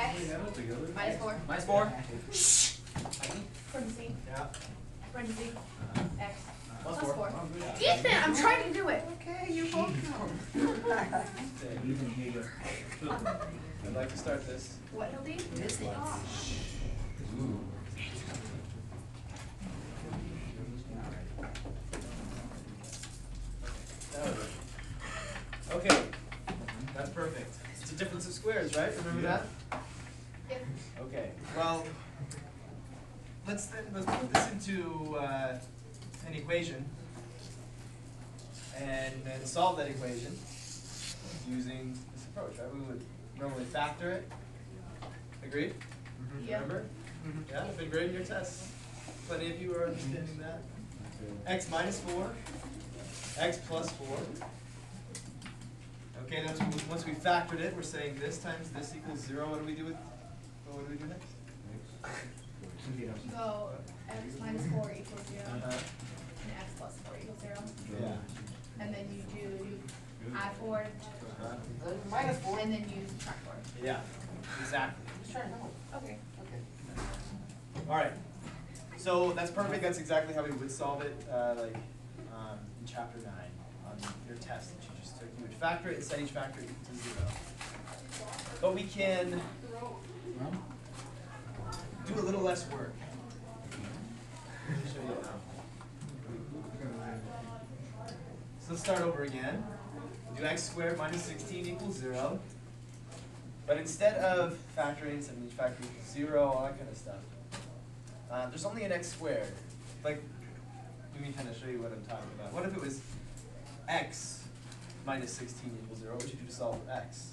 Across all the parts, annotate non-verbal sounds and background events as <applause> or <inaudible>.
X minus four. Minus four. Parentheses. Yeah. Parentheses. X Plus plus four. four. Ethan, I'm trying to do it. Okay, you're I'd like to start this. What, Hildy? Okay, that's perfect. It's a difference of squares, right? Remember that? Yep. Okay, well, let's then, let's put this into uh, an equation and then solve that equation using this approach, right? We would normally factor it. Agreed? Yeah. Remember? Yeah, I've been grading your tests. Plenty of you are understanding that. X minus four, X plus four. Okay, that's, once we factored it, we're saying this times this equals zero. What do we do with, what do we do next? Go X minus four equals zero, Uh, and X plus four equals zero. Yeah. And then you do, you add four, Minus and then you subtract four. Yeah, exactly. Okay. All right. So that's perfect. That's exactly how we would solve it, uh, like um, in chapter nine on your test that you just took. You would factor it and set each factor equal to zero. But we can do a little less work. So let's start over again. Do x squared minus 16 equals zero. But instead of factoring, setting each factor equals zero, all that kind of stuff, uh, there's only an x squared. Like, let me kind of show you what I'm talking about. What if it was x minus 16 equals zero? What would you do to solve x?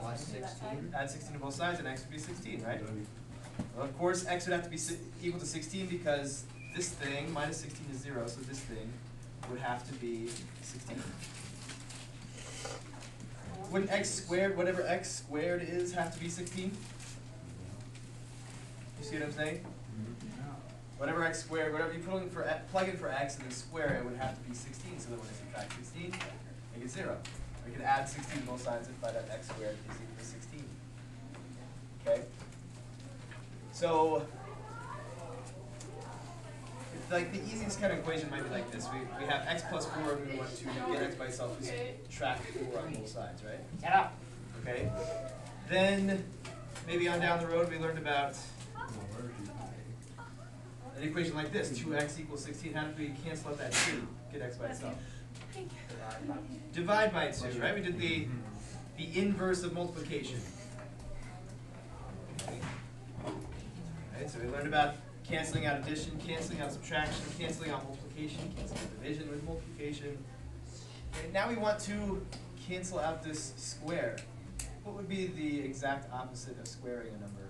plus 16. Add 16 to both sides and x would be 16, right? Well, of course, x would have to be si equal to 16 because this thing, minus 16 is 0, so this thing would have to be 16. Wouldn't x squared, whatever x squared is, have to be 16? You see what I'm saying? Whatever x squared, whatever you put in for, plug in for x and then square it would have to be 16, so that when it's in fact 16, make it 0. We can add 16 both sides and find out x squared is equal to 16. Okay? So, like the easiest kind of equation might be like this. We, we have x plus 4 we want to get x by itself, is track 4 on both sides, right? Yeah. Okay? Then, maybe on down the road, we learned about an equation like this. 2x equals 16. How do we cancel out that 2? Get x by itself. Divide by 2, right? We did the, the inverse of multiplication. Right, so we learned about canceling out addition, canceling out subtraction, canceling out multiplication, canceling out division with multiplication. And now we want to cancel out this square. What would be the exact opposite of squaring a number?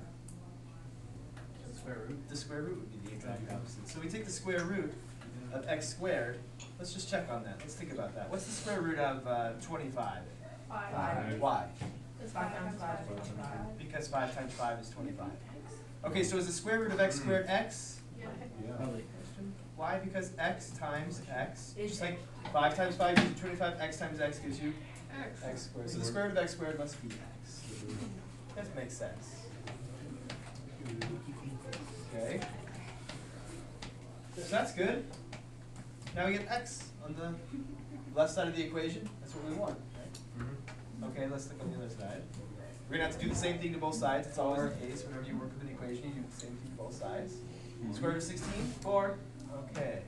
The Square root. The square root would be the exact opposite. So we take the square root of x squared. Let's just check on that. Let's think about that. What's the square root of uh, 25? Five. Why? It's five times five. Five. Because 5 times 5 is 25. Okay, so is the square root of x squared x? Yeah. Why? Because x times x, just like 5 times 5 gives you 25, x times x gives you x squared. So the square root of x squared must be x. That makes sense. Okay. So that's good. Now we get x on the left side of the equation. That's what we want, right? Mm-hmm. Okay, let's look on the other side. We're gonna have to do the same thing to both sides. It's always the case. Whenever you work with an equation, you do the same thing to both sides. Mm-hmm. Square root of 16? 4. Okay.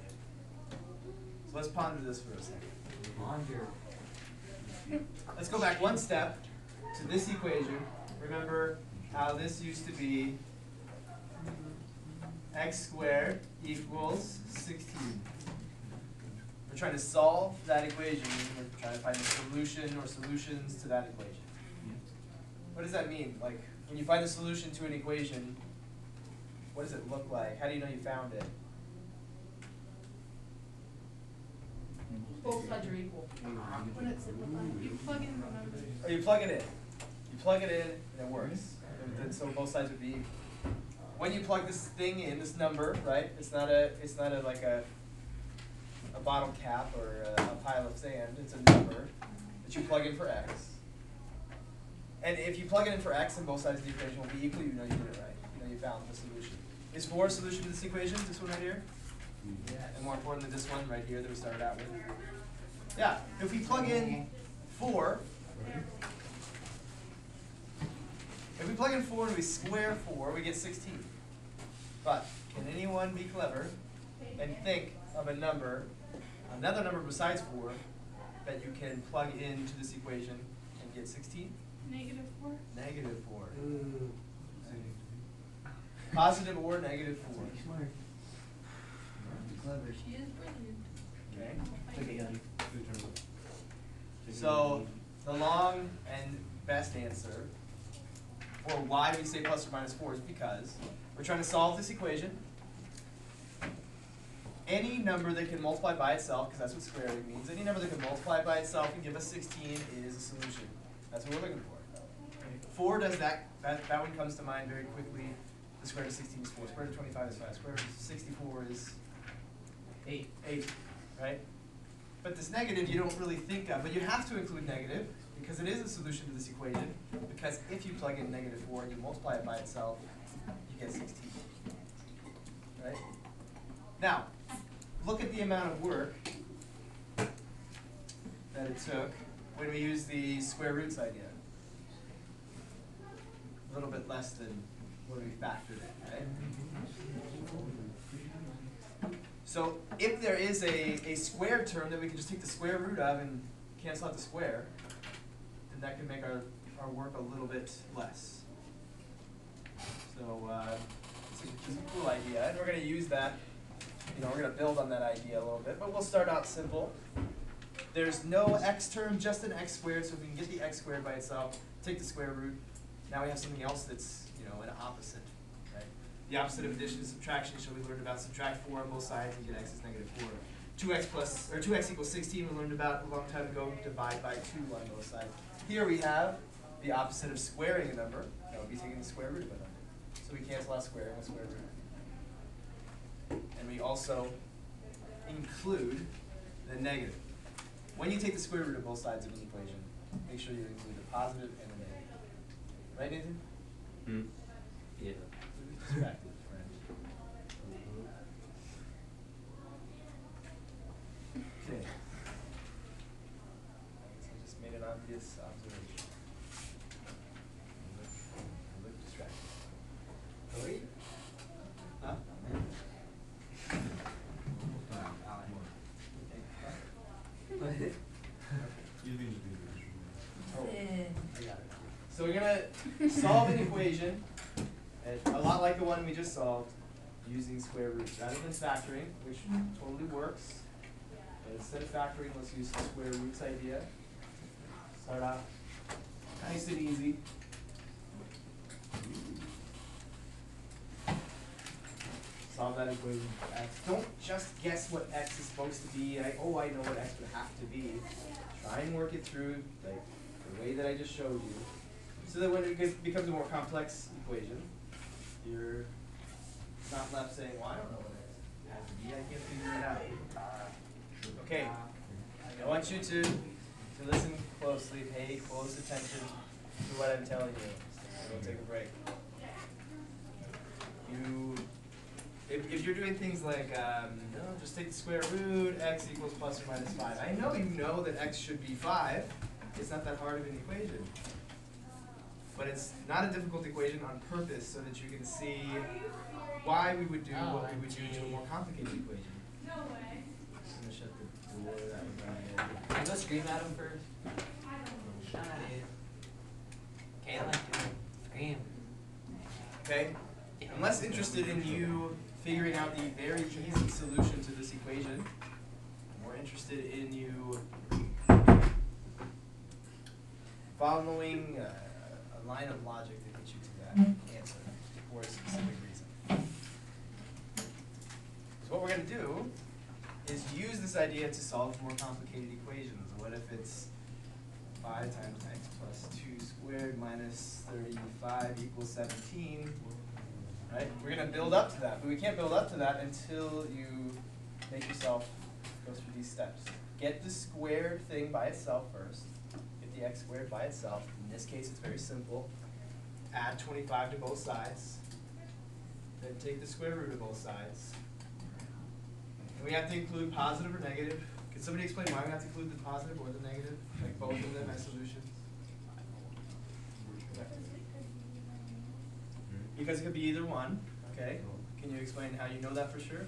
So let's ponder this for a second. Let's go back one step to this equation. Remember how this used to be x squared equals 16. We're trying to solve that equation. We're trying to find a solution or solutions to that equation. What does that mean? Like, when you find a solution to an equation, what does it look like? How do you know you found it? Both sides are equal. What does it look like? You plug in the numbers. Or oh, you plug it in. You plug it in and it works. And so both sides would be equal. When you plug this thing in, this number, right? It's not a it's not a like a a bottle cap or a, a pile of sand. It's a number that you plug in for x. And if you plug it in for x and both sides of the equation will be equal, you know you did it right. You know you found the solution. Is four a solution to this equation, this one right here? Yeah. And more important than this one right here that we started out with? Yeah, if we plug in four, if we plug in four and we square four, we get sixteen. But can anyone be clever and think of a number, another number besides four, that you can plug into this equation and get sixteen? Negative four? Negative four. <laughs> Positive or negative four. Clever. She is brilliant. Okay. Like, Okay, got it. So the long and best answer for why we say plus or minus four is because we're trying to solve this equation. Any number that can multiply by itself, because that's what squaring means, any number that can multiply by itself and give us sixteen is a solution. That's what we're looking for. Four does that, that, that one comes to mind very quickly. The square root of sixteen is four, square root of twenty-five is five, square root of sixty-four is Eight. eight, right? But this negative you don't really think of, but you have to include negative because it is a solution to this equation. Because if you plug in negative four and you multiply it by itself, you get sixteen. Right? Now, look at the amount of work that it took when we used the square roots idea. A little bit less than when we factored it, right? So if there is a, a squared term that we can just take the square root of and cancel out the square, then that can make our, our work a little bit less. So, uh, it's a, it's a cool idea, and we're gonna use that, you know, we're gonna build on that idea a little bit, but we'll start out simple. There's no x term, just an x squared, so if we can get the x squared by itself, take the square root, now we have something else that's, you know, an opposite, right? The opposite of addition and subtraction, so we learned about subtract four on both sides and get x is negative four. Two x plus, or two x equals sixteen, we learned about a long time ago, divide by two on both sides. Here we have the opposite of squaring a number, that would be taking the square root of a number. So we cancel out squaring with square root. And we also include the negative. When you take the square root of both sides of an equation, make sure you include the positive and the negative. Right, Nathan? Hmm. Yeah. Distracted, friend. Okay. I just made an obvious observation. I look, I look distracted. Wait. Huh? Oh. I got it. So we're gonna solve an equation, a lot like the one we just solved, using square roots, rather than factoring, which totally works. But instead of factoring, let's use the square roots idea. Start off nice and easy. Solve that equation for x. Don't just guess what x is supposed to be, like, oh, I know what x would have to be. Try and work it through, like, the way that I just showed you. So that when it gets, becomes a more complex equation, you're not left saying, well, I don't know what it has to be, I can't figure it out. Okay, I want you to, to listen closely, pay close attention to what I'm telling you. We'll take a break. You, if, if you're doing things like, um, no, just take the square root, x equals plus or minus five. I know you know that x should be five. It's not that hard of an equation. But it's not a difficult equation on purpose so that you can see why we would do what we would do to a more complicated equation. No way. I'm gonna shut the door, that was my idea. Can I go scream at him first? Shut it. Kayla, scream. Okay? I'm less interested in you figuring out the very easy solution to this equation. I'm more interested in you following uh, a line of logic that gets you to that mm-hmm. answer for a specific reason. So what we're gonna do is use this idea to solve more complicated equations. What if it's five times x plus two squared minus thirty-five equals seventeen? Right, we're gonna build up to that, but we can't build up to that until you make yourself go through these steps. Get the squared thing by itself first, get the x squared by itself. In this case, it's very simple. Add twenty-five to both sides. Then take the square root of both sides. And we have to include positive or negative. Can somebody explain why we have to include the positive or the negative, like both of them as solutions? Because it could be either one, okay? Can you explain how you know that for sure?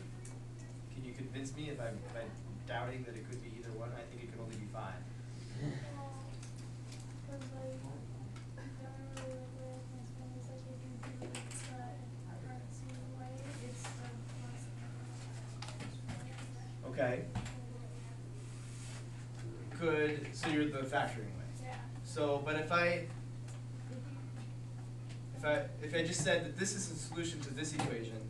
Can you convince me if I'm, if I'm doubting that it could be either one? I think it could only be five. Okay. Could, so you're the factoring way. Yeah. So, but if I, if I, if I just said that this is a solution to this equation,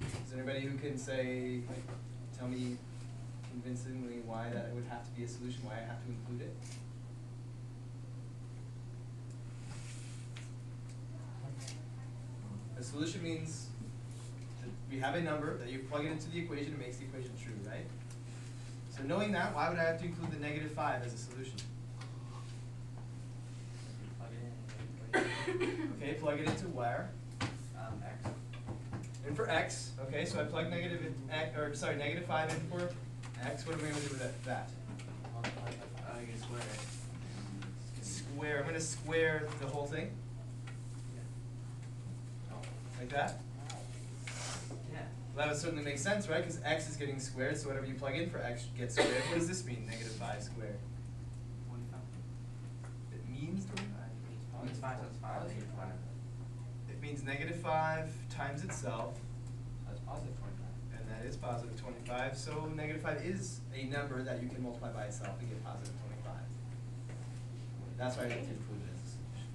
is there anybody who can say, like, tell me convincingly why that would have to be a solution, why I have to include it? A solution means that we have a number that you plug it into the equation, it makes the equation true, right? So knowing that, why would I have to include the negative five as a solution? Plug it in. and then put Okay, plug it into where? it. Um, X. In for x, okay, so I plug negative in, x, or sorry, negative five in for x, what am I gonna do with that- that? Multiply by five. Oh, you can square it. Square, I'm gonna square the whole thing, Oh. like that? Yeah. Well, that would certainly make sense, right, cause x is getting squared, so whatever you plug in for x gets squared, what does this mean, negative five squared? Twenty-five. It means twenty-five? It's five, so it's five. So it's five. It means negative five times itself, So it's positive twenty-five. and that is positive twenty-five, so negative five is a number that you can multiply by itself and get positive twenty-five. That's why I have to include it as a solution.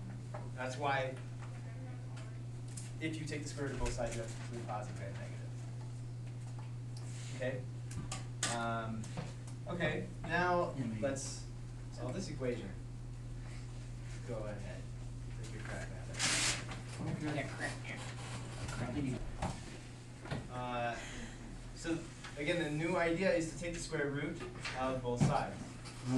That's why if you take the square root of both sides, you have to include positive and negative. Okay? Um, okay, now let's solve this equation. Go ahead, take your crack at it. Uh, so again, the new idea is to take the square root of both sides.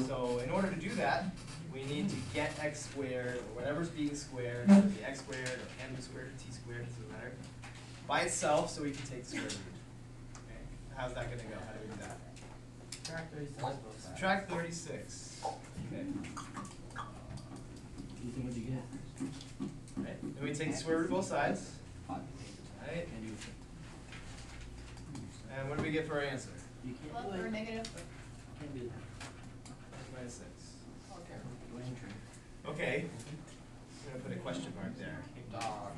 So in order to do that, we need to get x squared, or whatever's being squared, <laughs> whether it be x squared, or m squared, or t squared, doesn't matter, by itself, so we can take the square root. Okay, how's that gonna go? How do we do that? Subtract thirty-six both sides. Subtract thirty-six. Okay. Ethan, what'd you get? Right, then we take the square root of both sides, right? And what do we get for our answer? You can't Plus or it. negative? Can't do that. Minus six. Go ahead and try. Okay, I'm gonna put a question mark there. Dog.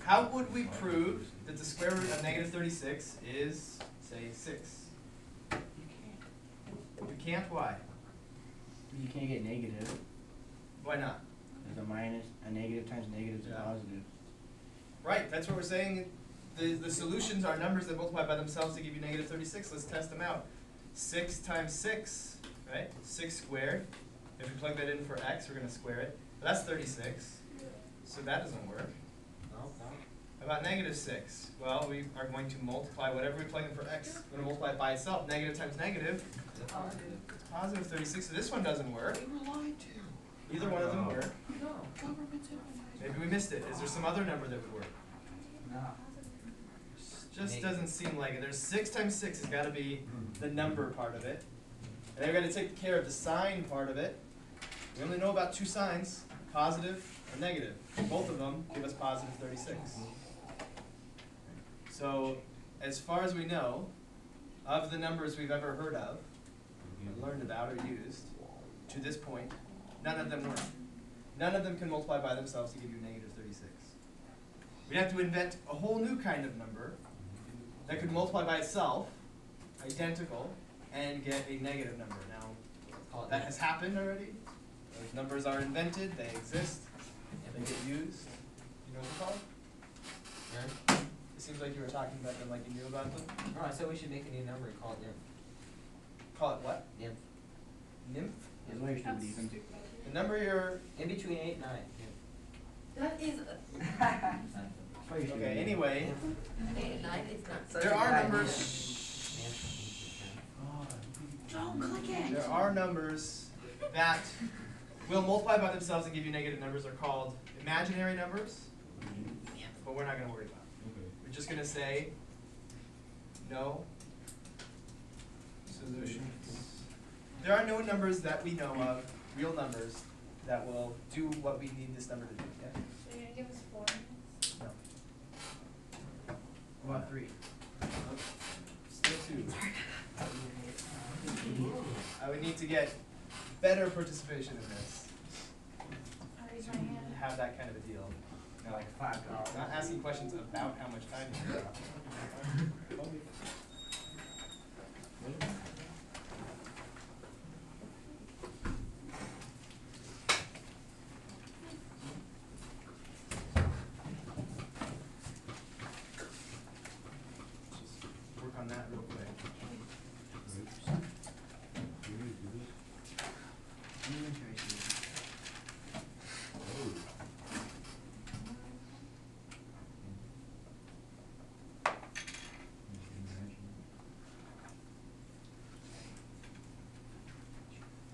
How would we prove that the square root of negative thirty-six is, say, six? You can't. We can't, why? You can't get negative. Why not? There's a minus, a negative times negative is a positive. Right, that's what we're saying, the, the solutions are numbers that multiply by themselves to give you negative thirty-six, let's test them out. Six times six, right, six squared, if we plug that in for x, we're gonna square it, that's thirty-six, so that doesn't work. No, no. How about negative six? Well, we are going to multiply whatever we plug in for x, we're gonna multiply it by itself, negative times negative, Is positive? it's positive thirty-six, so this one doesn't work. were lied to. Either one of them oh. work. No. Government supervisor. Maybe we missed it, is there some other number that would work? No. Just doesn't seem like it, there's six times six has gotta be the number part of it. And then we gotta take care of the sign part of it. We only know about two signs, positive and negative. Both of them give us positive thirty-six. So, as far as we know, of the numbers we've ever heard of, mm-hmm. or learned about or used, to this point, none of them work. None of them can multiply by themselves to give you negative thirty-six. We'd have to invent a whole new kind of number that could multiply by itself, identical, and get a negative number. Now, that has happened already. Those numbers are invented, they exist, and they get used. You know what they're called? Aaron? It seems like you were talking about them like you knew about them. No, I said we should make a new number and call it nymph. Call it what? Nymph. Nymph? That's why you're still leaving. The number you're, In between eight and nine. That is, That's you're still okay, anyway, Eight and nine, it's not such there a are bad numbers, idea. Oh, Don't click it. there are numbers that will multiply by themselves and give you negative numbers They're called imaginary numbers, but we're not gonna worry about. Just gonna say no solutions. There are no numbers that we know of, real numbers, that will do what we need this number to do, yeah? So you're gonna give us four? No. What about three? Still two. I would need to get better participation in this, I raise my hand. to have that kind of a deal. No, like five dollars. Not asking questions about how much time you have. <laughs> Just work on that real quick.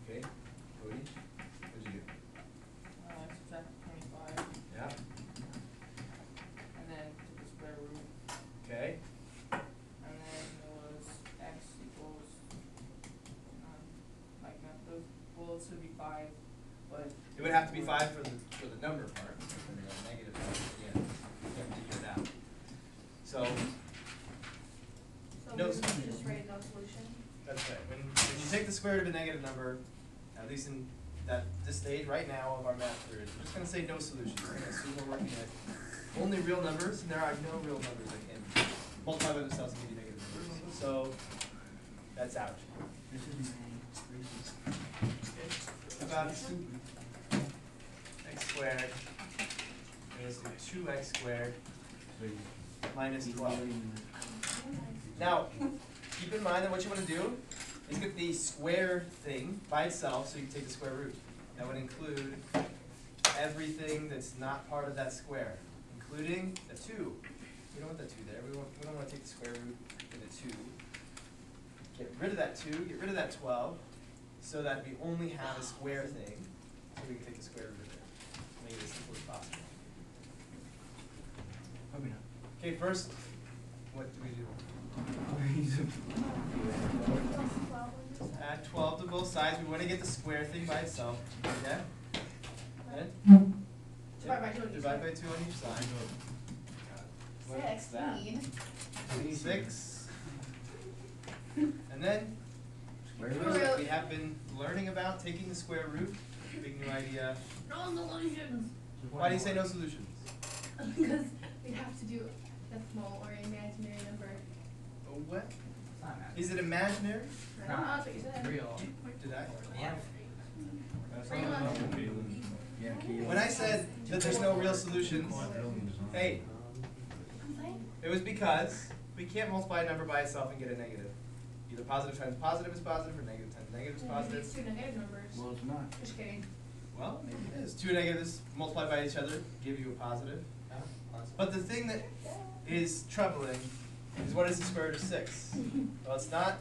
Okay, Cody, what'd you do? Uh, subtract twenty-five, Yeah, and then took the square root, okay, and then it was x equals, um, like, not those, well, this would be five, but. It would have to be five for the, for the number part, and the negative part, yeah, you have to figure it out. So, So No we solution. just write no solution? That's right, when, when you take the square root of a negative number, at least in that, this stage right now of our math period, we're just gonna say no solution, we're gonna assume we're working at only real numbers, and there are no real numbers that can multiply by themselves and give you negative numbers, so, that's out. This is my About x squared, is two x squared minus twelve. Now, keep in mind that what you wanna do is get the square thing by itself, so you can take the square root. That would include everything that's not part of that square, including the two. We don't want the two there, we want, we don't wanna take the square root of the two. Get rid of that two, get rid of that twelve, so that we only have a square thing, so we can take the square root of it. Make it as simple as possible. Probably not. Okay, first, what do we do? Add twelve to both sides, we wanna get the square thing by itself, yeah? Then? Divide by two on each Divide side. by two on each side. What's that? Sixteen. Six. And then, Square root. what is it we have been learning about taking the square root, big new idea. No solutions. Why do you say no solutions? <laughs> Because we have to do a decimal or imaginary number. Oh, what? It's not math. Is it imaginary? I don't know, that's what you said. Real. Did I? Yeah. Pretty much. Yeah, okay. When I said that there's no real solutions, hey, I'm saying, it was because we can't multiply a number by itself and get a negative. Either positive times positive is positive or negative times negative is maybe positive. it's two negative numbers. Well, it's not. Just kidding. Well, maybe it is. Two negatives multiplied by each other give you a positive. But the thing that is troubling is what is the square root of six? <laughs> Well, it's not,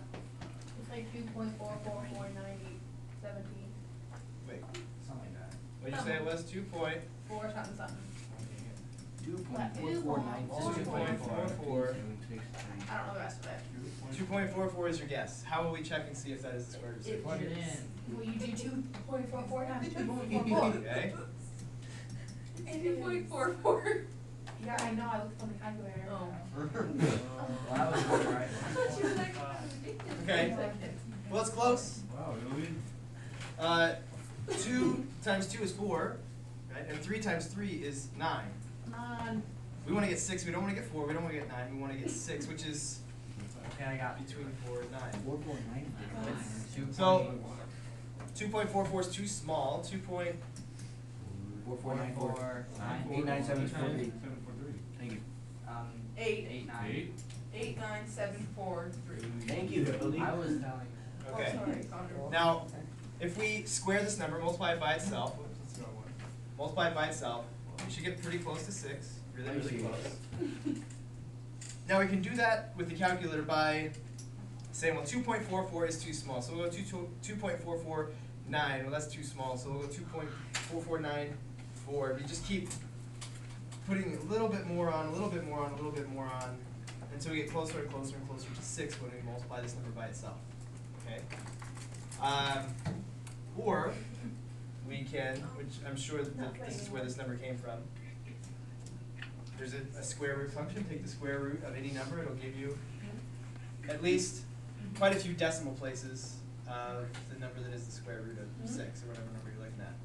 It's like two point four four four ninety seventeen, wait, Something like that. what'd you say it was? Two point, four something something. Two point four is four long? nine Two six point five four five four. seven six three. I don't know the rest of it. two point four four is your guess. How will we check and see if that is the square root of six? Plug it in. Well, you do two point four four times two point four four. <laughs> Okay, Two point four four. Yeah, I know, I looked on the calculator. Oh. Well, that was good, right? <laughs> okay. Well, it's close. Wow, really? Uh, two times two is four, right? And three times three is nine. Um, We wanna get six, we don't wanna get four, we don't wanna get nine, we wanna get six, which is Okay, I got between four and nine. Four four nine. Two So- 2.44 is too small. 2.4494. Thank you. Um, eight. Eight, nine. Thank you. I was Okay. Oh, sorry, now, if we square this number, multiply it by itself, multiply it by itself, we should get pretty close to 6. Really, really close. now, we can do that with the calculator by saying, well, 2.44 is too small. So we'll go 2.44 nine, well, that's too small, so we'll go two point four four nine four. We just keep putting a little bit more on, a little bit more on, a little bit more on, until we get closer and closer and closer to six when we multiply this number by itself, okay? Um, or, we can, which I'm sure that this is where this number came from. There's a, a square root function, take the square root of any number, it'll give you at least quite a few decimal places of the number that is the square root of Mhm. six, or whatever number you're looking at.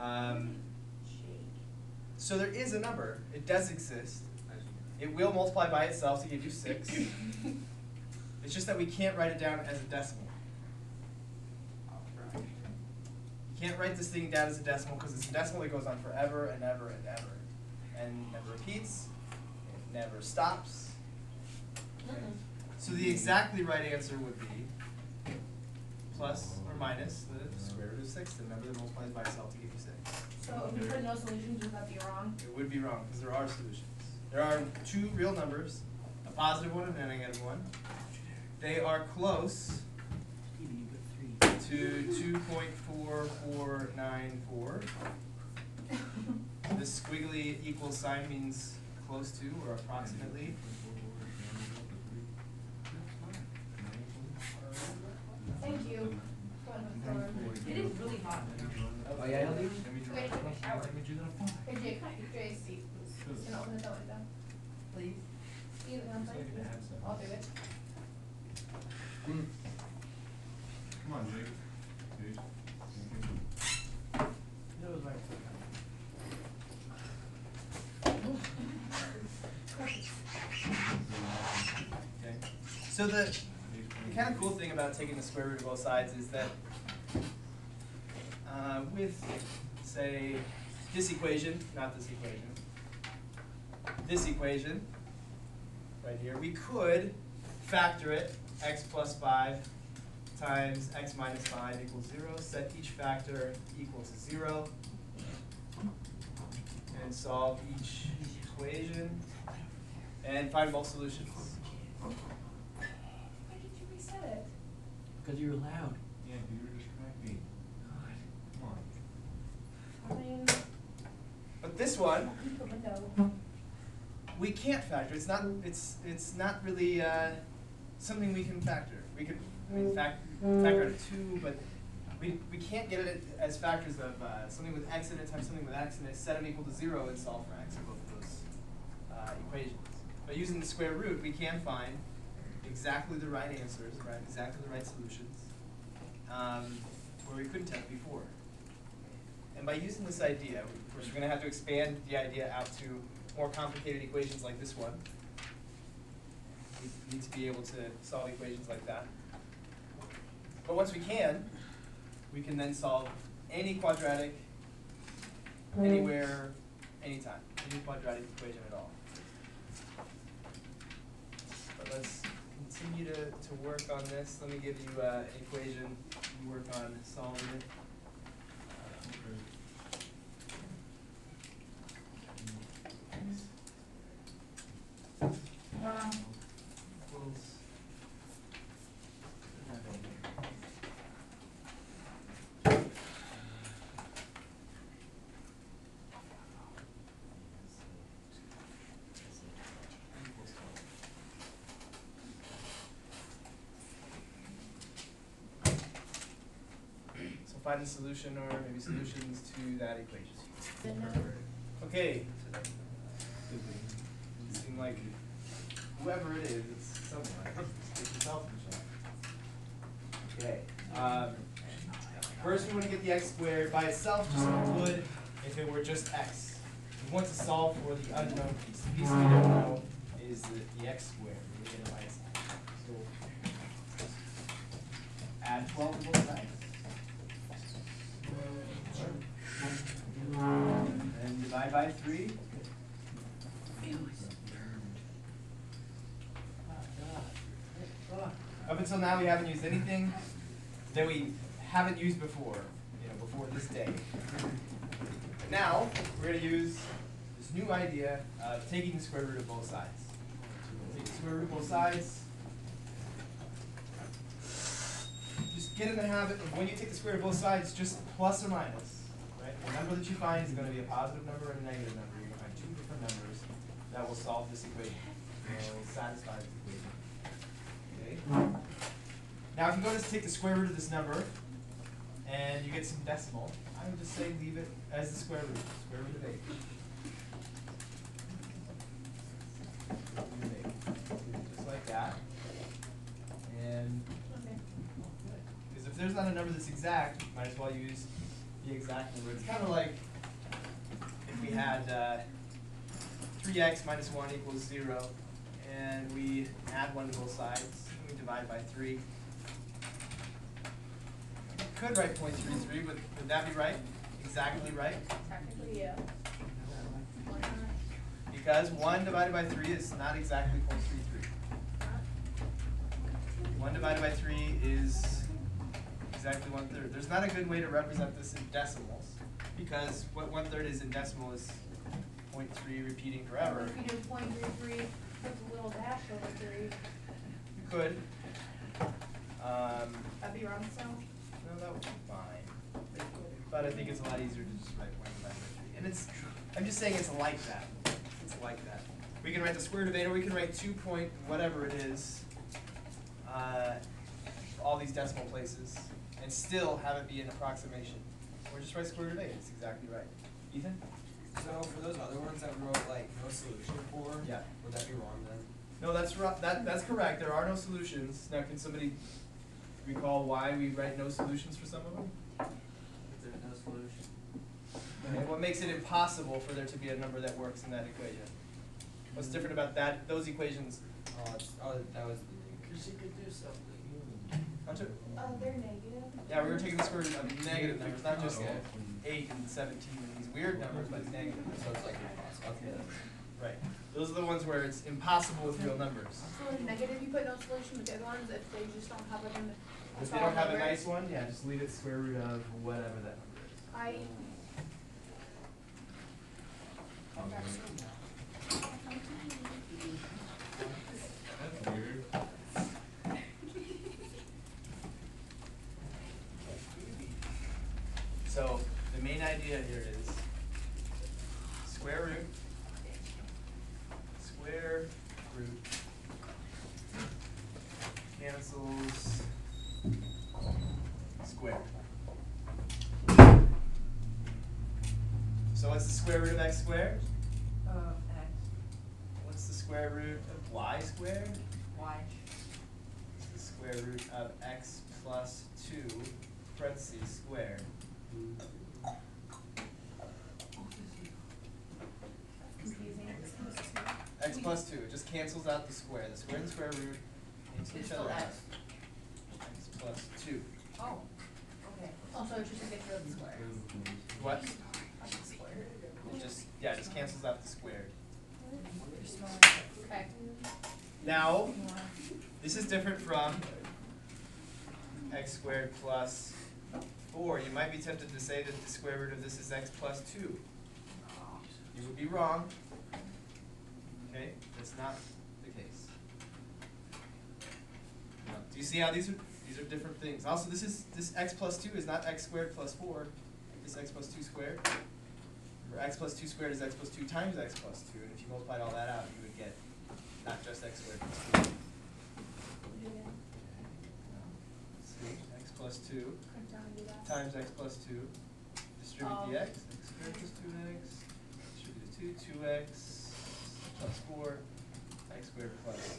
Um, so there is a number, it does exist, it will multiply by itself to give you six. <laughs> It's just that we can't write it down as a decimal. You can't write this thing down as a decimal because it's a decimal that goes on forever and ever and ever. And never repeats, it never stops. So the exactly right answer would be plus or minus the square root of six, the number that multiplies by itself to give you six. So if we put no solutions, would that be wrong? It would be wrong, because there are solutions. There are two real numbers, a positive one and a negative one. They are close to two point four four nine four. The squiggly equal sign means close to or approximately. Thank you. Go ahead, Mr. Thorne. It is really hot. Oh, yeah, I leave? Wait, take a shower. Hey Jay, can I get Jay's seat, please? And open the door window. Please. Either one, please. I'll do it. Hmm. Come on, Jake. Jake. That was right. <laughs> So the, the kind of cool thing about taking the square root of both sides is that uh, with, say, this equation, not this equation, this equation, right here, we could factor it, x plus five times x minus five equals zero, set each factor equal to zero, and solve each equation, and find both solutions. Why did you reset it? Because you're loud. Yeah, you're distracting. God. Come on. I mean, But this one, keep the window. we can't factor. It's not. It's it's not really uh, something we can factor. We could I mean, fact, factor out of two, but we, we can't get it as factors of uh, something with x in it times something with x in it, set them equal to zero, and solve for x in both of those uh, equations. But using the square root, we can find exactly the right answers, right? Exactly the right solutions, um, where we couldn't have before. And by using this idea, of course, we're going to have to expand the idea out to more complicated equations like this one. We need to be able to solve equations like that. But once we can, we can then solve any quadratic, anywhere, anytime, any quadratic equation at all. But let's continue to, to work on this. Let me give you uh, an equation, you work on solving it. Um, Equals- equals So solution or maybe solutions to that equation. Okay. Seem like whoever it is, it's someone. It's yourself. Okay. Um, first, we want to get the x squared by itself, just like we would if it were just x. We want to solve for the unknown piece. The piece we don't know is the, the x squared. We get it by itself. So add twelve to both sides. And divide by three. Up until now, we haven't used anything that we haven't used before, you know, before this day. But now, we're gonna use this new idea of taking the square root of both sides. Take the square root of both sides. Just get in the habit of when you take the square root of both sides, just plus or minus? The number that you find is gonna be a positive number and a negative number. You're gonna find two different numbers that will solve this equation, will satisfy this equation. Okay? Now, if you go to take the square root of this number, and you get some decimal, I would just say leave it as the square root, square root of eight. Root of eight. Just like that. And because if there's not a number that's exact, might as well use the exact number. It's kind of like if we had uh, 3x minus 1 equals 0, and we add 1 to both sides, and we divide by 3. You could write 0.33, but would that be right? Exactly right? Technically, yeah. Because 1 divided by 3 is not exactly 0.33. 1 divided by 3 is exactly one third. There's not a good way to represent this in decimals because what one third is in decimal is 0.3 repeating forever. If you do point three three, put a little dash over three, You could. Um, that'd be wrong, so. no, that would be fine. But I think it's a lot easier to just write 1 divided by 3. And it's, I'm just saying it's like that. It's like that. We can write the square root of 8 or we can write 2 point whatever it is. Uh, all these decimal places and still have it be an approximation. Or just write square root of 8. It's exactly right. Ethan? So for those other ones that we wrote like no solution for, Yeah. would that be wrong then? No, that's ru- that that's correct. There are no solutions. Now, can somebody recall why we write no solutions for some of them? If there's no solution. And what makes it impossible for there to be a number that works in that equation? What's different about that those equations? Oh, oh, that was the Cause you could do something. Hunter? Uh, they're negative. Yeah, we were taking the square root of negative numbers, not just eight and seventeen and these weird numbers, but negative. so it's like impossible. Okay. Right. Those are the ones where it's impossible with real numbers. So in negative, you put no solution, the good ones, if they just don't have like a. If they don't have a nice one, yeah, just leave it square root of whatever that number is. I. That's So the main idea here is square root, square root cancels square. So what's the square root of x squared? Uh, X, What's the square root of y squared? Y. It's the square root of x plus two parentheses squared. X plus two, it just cancels out the square. The square and the square root cancel each other out. X. plus two. Oh, okay. Oh, also, it's just a get rid of the square. What? Square. It just, yeah, it just cancels out the squared. Okay. Now, this is different from x squared plus 4, you might be tempted to say that the square root of this is x plus 2. You would be wrong. Okay, that's not the case. Do you see how these are these are different things? Also, this is this x plus 2 is not x squared plus 4. This x plus 2 squared. Or x plus 2 squared is x plus 2 times x plus 2. And if you multiplied all that out, you would get not just x squared plus 2. Plus two Print down and do that. times x plus two. Distribute Oh. the x, x squared plus two x, distribute the two, two x plus four, x squared plus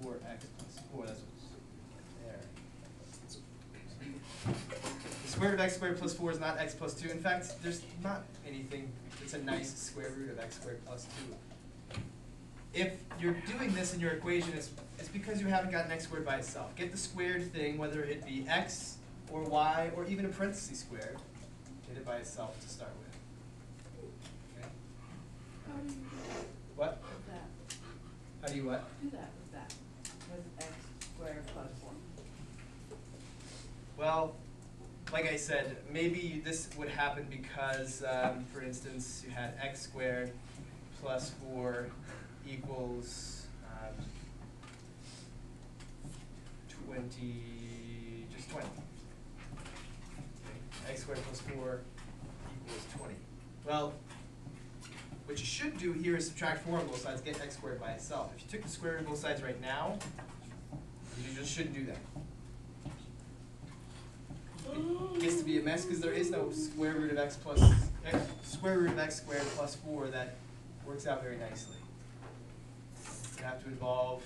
four x plus four, that's what's there. The square root of x squared plus four is not x plus two, in fact, there's not anything that's a nice square root of x squared plus two. If you're doing this in your equation, it's, it's because you haven't gotten x squared by itself. Get the squared thing, whether it be x or y or even a parenthesis squared, get it by itself to start with. Okay? What? That, How do you what? do that with that, with X squared plus one. Well, like I said, maybe this would happen because, um, for instance, you had x squared plus four equals um, twenty, just twenty. X squared plus four equals twenty. Well, what you should do here is subtract four on both sides, get x squared by itself. If you took the square root of both sides right now, you just shouldn't do that. It gets to be a mess because there is no square root of x plus, x, square root of x squared plus four that works out very nicely. You have to involve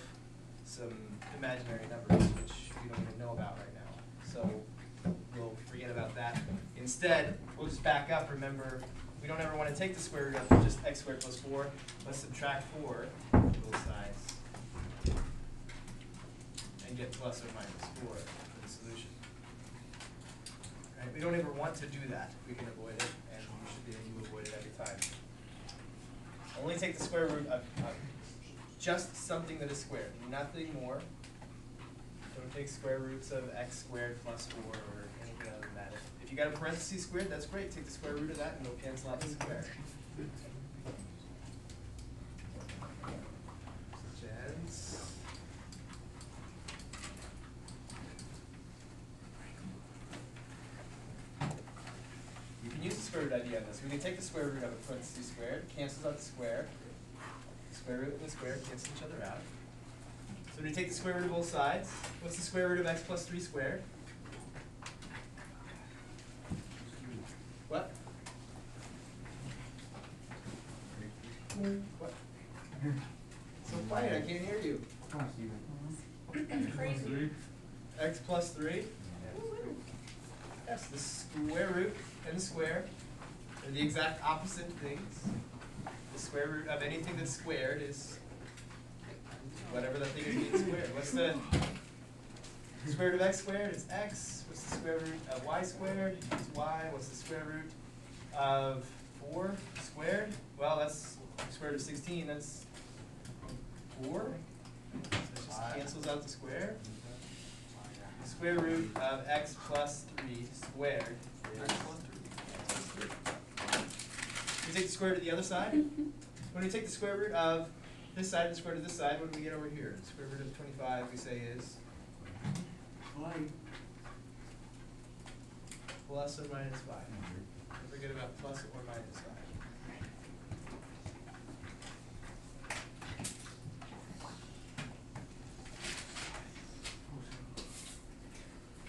some imaginary numbers, which we don't even know about right now. So we'll forget about that. Instead, we'll just back up. Remember, we don't ever want to take the square root of just x squared plus four. Let's subtract four on both sides and get plus or minus four for the solution. Right? We don't ever want to do that. We can avoid it, and you should be able to avoid it every time. Only take the square root of, of just something that is squared, nothing more. Don't take square roots of x squared plus four or anything other than that. If- If you got a parentheses squared, that's great, take the square root of that and it'll cancel out the square. You can use the square root idea on this. We can take the square root of a parentheses squared, cancels out the square. The Square root and the square cancel each other out. So when you take the square root of both sides, what's the square root of x plus three squared? What? What? So quiet, I can't hear you. Crazy. X plus three? Yes, the square root and the square are the exact opposite things. The square root of anything that's squared is whatever that thing is being squared. What's the square root of x squared? It's x. What's the square root of y squared? It's y. What's the square root of four squared? Well, that's square root of sixteen. That's four. So it just cancels out the square. Square root of x plus three squared is three. We take the square root of the other side. <laughs> When we take the square root of this side and the square root of this side, what do we get over here? The square root of twenty-five, we say is plus or minus five. Don't forget about plus or minus five.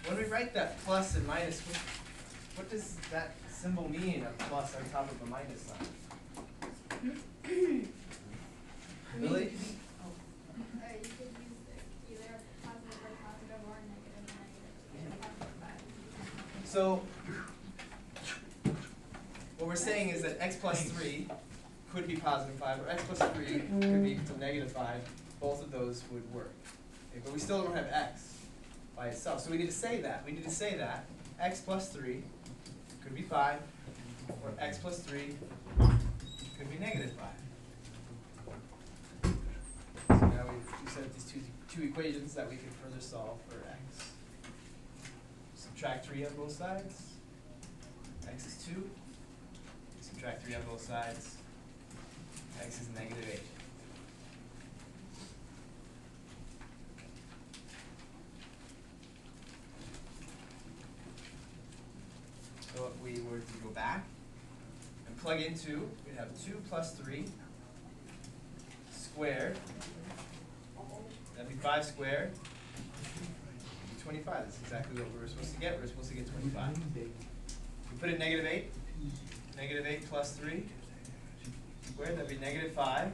When we write that plus and minus, what, what does that symbol mean, a plus on top of a minus sign? <clears throat> Really? You could use it either positive or positive or negative or negative. Positive five. So, what we're saying is that x plus three could be positive five, or x plus three could be to negative five, both of those would work. Okay, but we still don't have x by itself. So we need to say that. We need to say that x plus 3 could be 5, or x plus 3 could be negative 5. So now we've set up these two, two equations that we can further solve for x. Subtract 3 on both sides. x is 2. Subtract 3 on both sides. x is negative 8. Back and plug in two, we'd have two plus three squared. That'd be five squared. Twenty-five, that's exactly what we were supposed to get, we were supposed to get twenty-five. We put in negative eight, negative eight plus three squared, that'd be negative five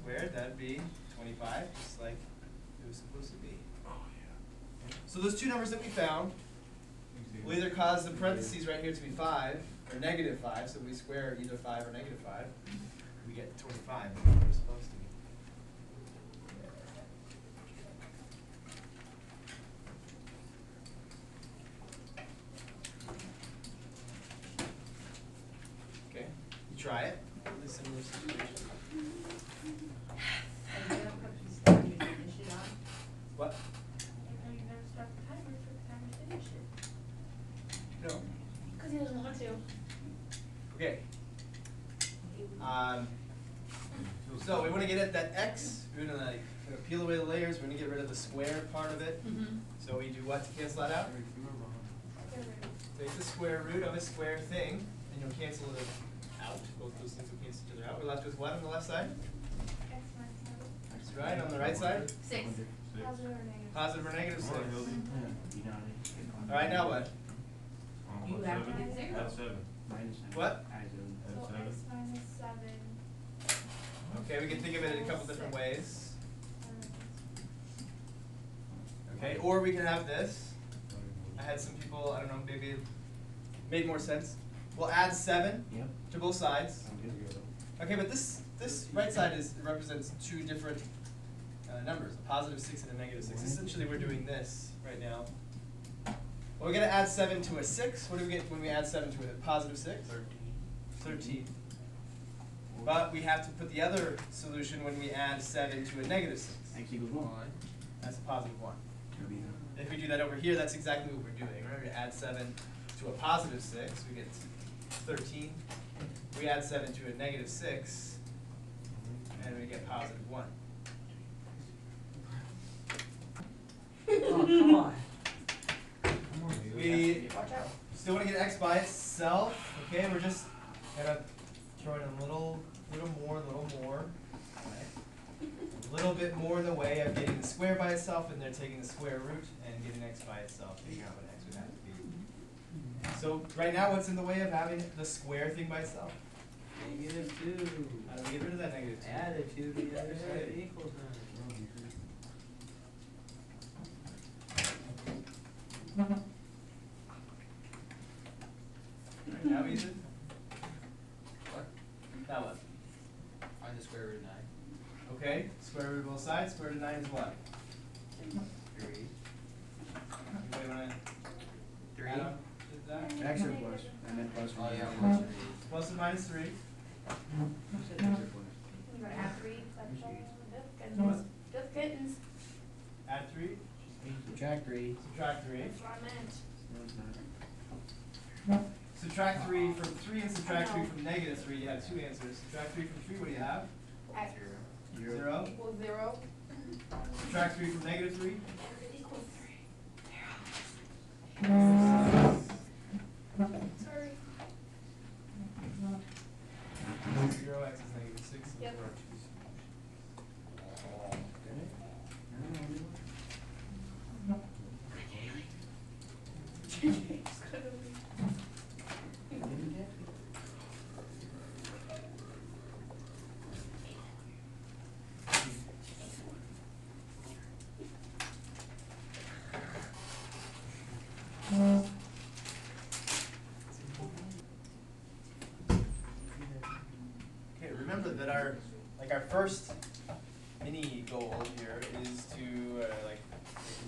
squared, that'd be twenty-five, just like it was supposed to be. So those two numbers that we found will either cause the parentheses right here to be five, or negative five, so we square either five or negative five, we get twenty-five, that's what we're supposed to be. Okay, you try it, really similar situation. And you don't put the start, you finish it on? What? You know, you never start the timer, put the timer, finish it. No. Cause he doesn't want to. Okay. Um, so we wanna get at that x, we're gonna like, we're gonna peel away the layers, we're gonna get rid of the square part of it. Mm-hmm. So we do what to cancel that out? Get rid of take the square root of a square thing, and you'll cancel it out. Both those things will cancel each other out. We're left with what on the left side? X minus seven. That's right. On the right side? Six. Positive or negative? Positive or negative six. Come on, Hildy. All right, now what? You what, have to seven? get zero. Add seven. What? Add So seven. X minus seven. Okay, we can think of it in a couple different ways. Okay, or we can have this. I had some people, I don't know, maybe it made more sense. We'll add seven Yep. to both sides. Sounds good. Okay, but this, this right side is, represents two different uh, numbers, a positive six and a negative six. Essentially, we're doing this right now. Well, we're gonna add seven to a six. What do we get when we add seven to a positive six? Thirteen. 13. But we have to put the other solution when we add seven to a negative six. X equals one. That's a positive one. If we do that over here, that's exactly what we're doing. Remember, we add seven to a positive six, we get thirteen. We add seven to a negative six, and we get positive one. <laughs> Oh, come on. We still wanna get x by itself, okay, we're just gonna throw in a little, little more, a little more. A little bit more in the way of getting the square by itself, and then taking the square root and getting x by itself, figuring out what x would have to be. So, right now, what's in the way of having the square thing by itself? Negative two. How do we get rid of that negative two? Add it to the other side of the equal sign. Alright, now Ethan, What? now what? Find the square root of nine. Okay, square root of both sides, square root of nine is what? Three. Anybody wanna Three. add on to that? X plus, and then plus. Oh, yeah, plus three. Plus or minus three? You said X or plus. You gotta add three, that's What? kittens, just kittens. Add three, Subtract three. subtract three. That's what I meant. No, it's not. Subtract three uh-huh. from three and subtract three uh-huh. from negative three, you have two answers. Subtract three from three, what do you have? X Zero. Zero. equals zero. Subtract three from negative three? Equals three. Sorry. Zero, x is negative six, Yep. there <laughs> are two Okay, remember that our, like our first mini goal here is to, uh, like,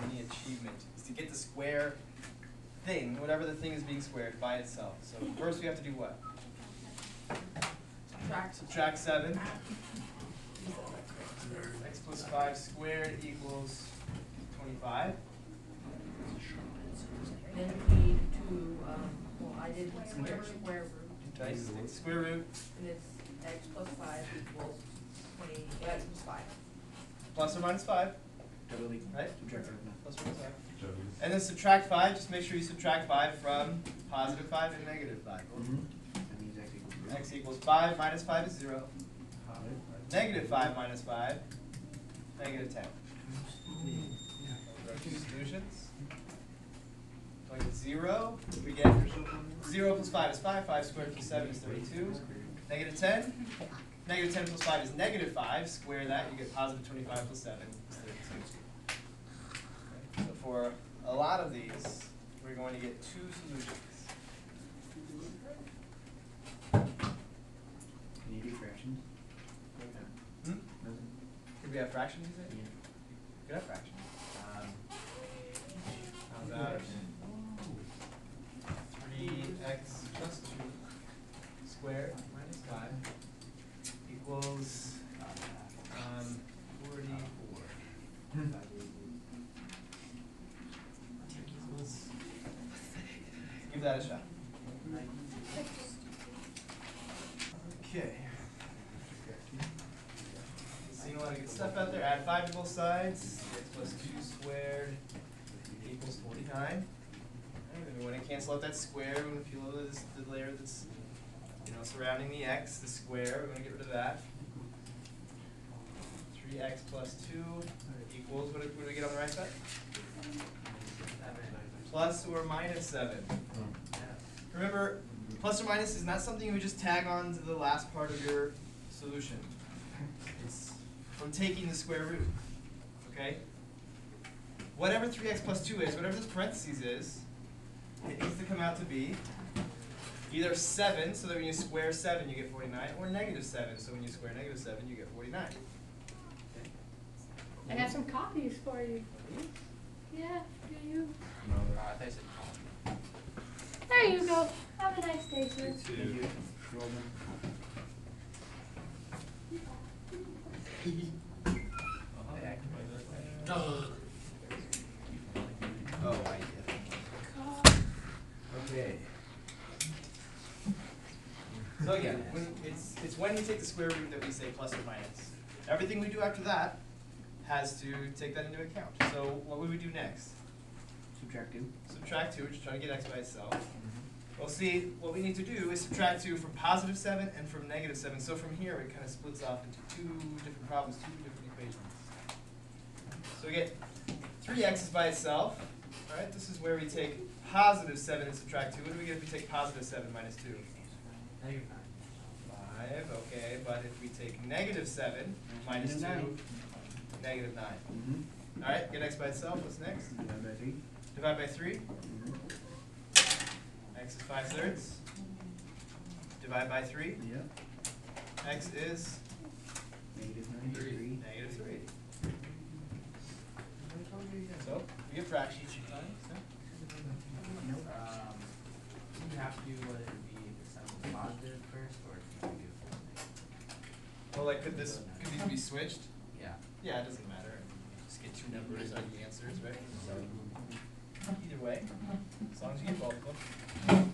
mini achievement, is to get the square thing, whatever the thing is being squared by itself. So first we have to do what? Subtract. Subtract seven. <laughs> X plus five squared equals twenty-five. Then we need to, um, well, I did square, square root, Nice, square root, and it's x plus five equals twenty, x plus five. plus or minus five, Totally. right? Subtract five. Plus or minus five. Seven. And then subtract five, just make sure you subtract five from positive five and negative five. Mhm. That means X equals zero. X equals five, minus five is zero. Negative five minus five, negative ten. Our two solutions. Like zero, we get zero plus five is five, five squared plus seven is thirty-two. Negative ten, negative ten plus five is negative five, square that, you get positive twenty-five plus seven is thirty-two. Okay, So for a lot of these, we're going to get two solutions. Can you do fractions? Hmm? Could we have fractions, you think? Yeah. Could have fractions. Um, how about three x plus two squared minus five equals, um, forty-four. So let's Give that a shot. Okay. Seeing a lot of good stuff out there. Add five to both sides. X plus two squared equals forty-nine. Alright, we wanna cancel out that square, we wanna peel out this, the layer that's, you know, surrounding the x, the square, we wanna get rid of that. Three x plus two equals, what did, what did we get on the right side? Plus or minus seven. Hmm. Remember, plus or minus is not something you just tag on to the last part of your solution. It's from taking the square root, okay? Whatever three x plus two is, whatever this parentheses is, it needs to come out to be either seven, so that when you square seven, you get forty-nine, or negative seven, so when you square negative seven, you get forty-nine. I have some copies for you. Yeah, do you? Uh, I thought you said There you go. Have a nice day, sir. Thank you. You're welcome. Oh, I get it. Okay. So again, when it's, it's when you take the square root that we say plus or minus. Everything we do after that has to take that into account. So what would we do next? Subtract two. Subtract two, we're just trying to get x by itself. Mm-hmm. Well, see, what we need to do is subtract two from positive seven and from negative seven. So from here, it kind of splits off into two different problems, two different equations. So we get three x's by itself, alright? This is where we take positive seven and subtract two. What do we get if we take positive seven minus two? Five, okay, but if we take negative seven minus two, Negative nine. negative nine. Mm-hmm. Alright, get x by itself, what's next? Divide by three. Divide by three, Mm-hmm. x is five thirds. Divide by three, Yep. x is Negative nine, Three. negative three. So, we get fractions. Nope. Um, you have to, whether it be positive first, or can you do? Well, like, could this, could these be switched? Yeah. Yeah, it doesn't matter. Just get two numbers are the answers, right? So, either way, as long as you get both of them.